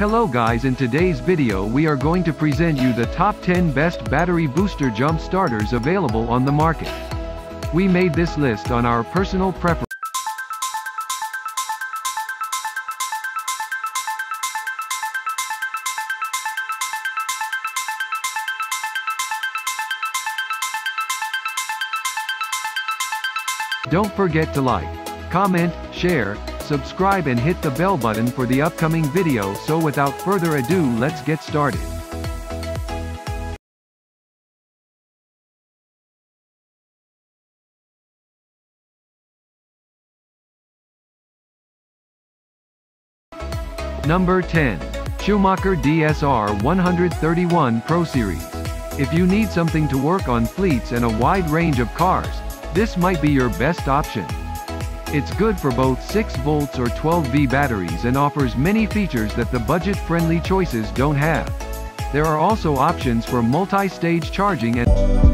Hello guys in today's video we are going to present you the top 10 best battery booster jump starters available on the market. We made this list on our personal preference. Don't forget to like, comment, share, subscribe and hit the bell button for the upcoming video so without further ado let's get started. Number 10. Schumacher DSR 131 Pro Series. If you need something to work on fleets and a wide range of cars, this might be your best option. It's good for both 6 volts or 12V batteries and offers many features that the budget-friendly choices don't have. There are also options for multi-stage charging and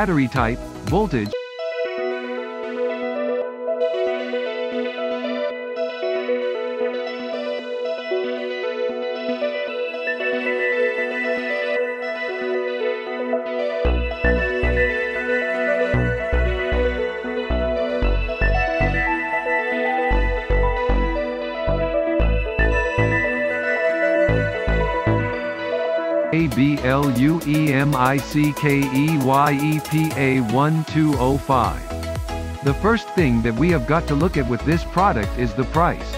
battery type, voltage, A B L U E M I C K E Y E P A 1205. The first thing that we have got to look at with this product is the price.